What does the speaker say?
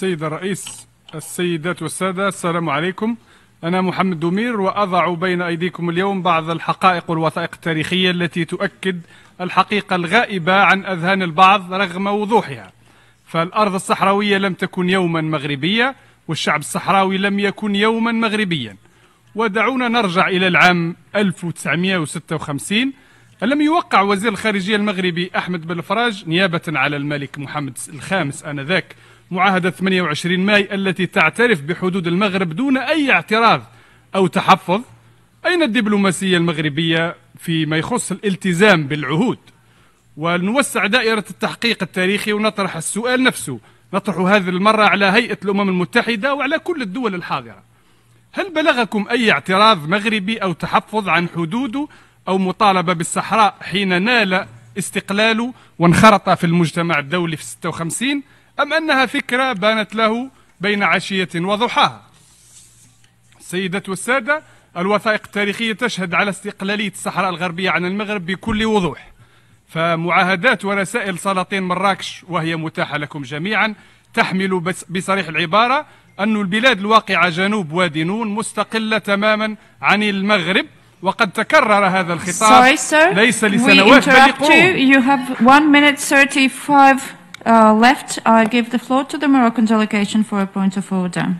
السيد الرئيس السيدات والسادة السلام عليكم. أنا محمد دمير وأضع بين أيديكم اليوم بعض الحقائق والوثائق التاريخية التي تؤكد الحقيقة الغائبة عن أذهان البعض رغم وضوحها. فالأرض الصحراوية لم تكن يوما مغربية والشعب الصحراوي لم يكن يوما مغربيا. ودعونا نرجع إلى العام 1956 لم يوقع وزير الخارجية المغربي أحمد بن الفراج نيابة على الملك محمد الخامس آنذاك معاهدة 28 ماي التي تعترف بحدود المغرب دون أي اعتراض أو تحفظ أين الدبلوماسية المغربية فيما يخص الالتزام بالعهود؟ ونوسع دائرة التحقيق التاريخي ونطرح السؤال نفسه. نطرح هذه المرة على هيئة الأمم المتحدة وعلى كل الدول الحاضرة. هل بلغكم أي اعتراض مغربي أو تحفظ عن حدوده أو مطالبة بالصحراء حين نال استقلاله وانخرط في المجتمع الدولي في 56 أم أنها فكرة بانت له بين عشية وضحاها السيدات والسادة الوثائق التاريخية تشهد على استقلالية الصحراء الغربية عن المغرب بكل وضوح فمعاهدات ورسائل سلاطين مراكش وهي متاحة لكم جميعا تحمل بصريح العبارة أن البلاد الواقعة جنوب وادي نون مستقلة تماما عن المغرب وقد تكرر هذا الخطاب Sorry, sir. ليس لسنوات بل interrupt you. لقرون You have one minute 35 Uh, left. I give the floor to the Moroccan delegation for a point of order.